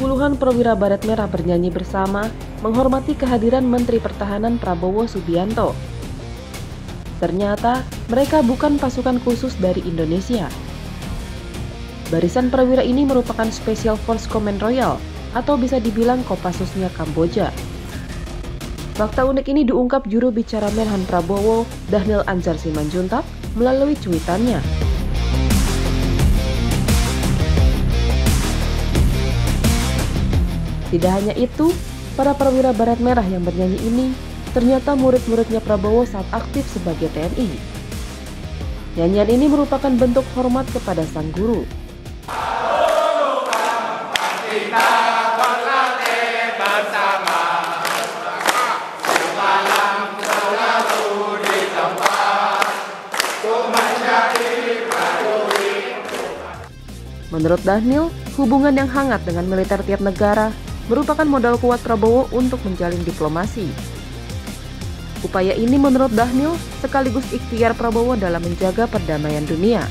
puluhan perwira Baret Merah bernyanyi bersama menghormati kehadiran Menteri Pertahanan Prabowo Subianto. Ternyata mereka bukan pasukan khusus dari Indonesia. Barisan perwira ini merupakan Special Force Command Royal atau bisa dibilang Kopassusnya Kamboja. Fakta unik ini diungkap juru bicara Menhan Prabowo, Dhanil Anzar Simanjuntak, melalui cuitannya. Tidak hanya itu, para perwira Barat Merah yang bernyanyi ini ternyata murid-muridnya Prabowo saat aktif sebagai TNI. Nyanyian ini merupakan bentuk hormat kepada sang guru. Menurut Dhanil, hubungan yang hangat dengan militer tiap negara merupakan modal kuat Prabowo untuk menjalin diplomasi. Upaya ini menurut Dhanil sekaligus ikhtiar Prabowo dalam menjaga perdamaian dunia.